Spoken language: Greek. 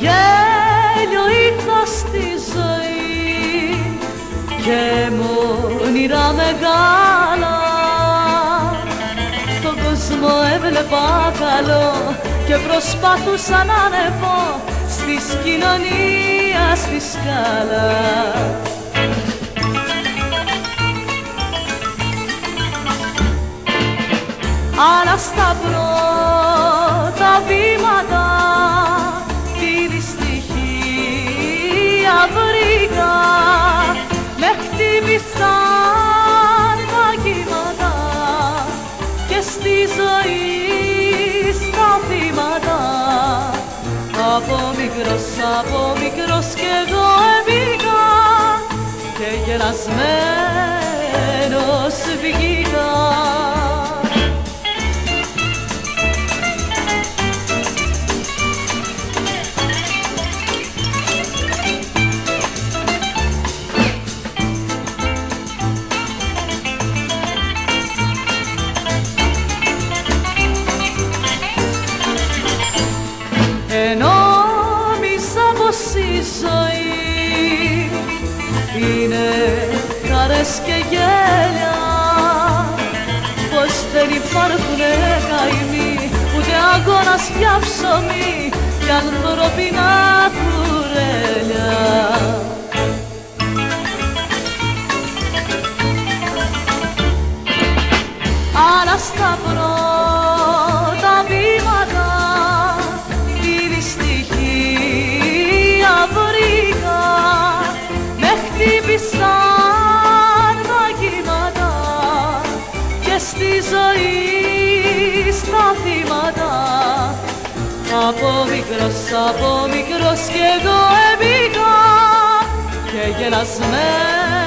γέλιο είχα στη ζωή και μόνιρα μεγάλα. Τον κόσμο έβλεπα καλό και προσπαθούσα να ανεβώ στις κοινωνία στη σκάλα Αλλά στα στη ζωή στα θύματα. Από μικρός, από μικρός κι εγώ έμπηκα και γελασμένος βγήκα χαρές και γέλια. Πως δεν υπάρχουνε καημοί ούτε αγώνας για ψωμί και ανθρωπινά κουρέλια. Αλλά μικρός, από μικρός κι εγώ έμπηκα και γελασμένος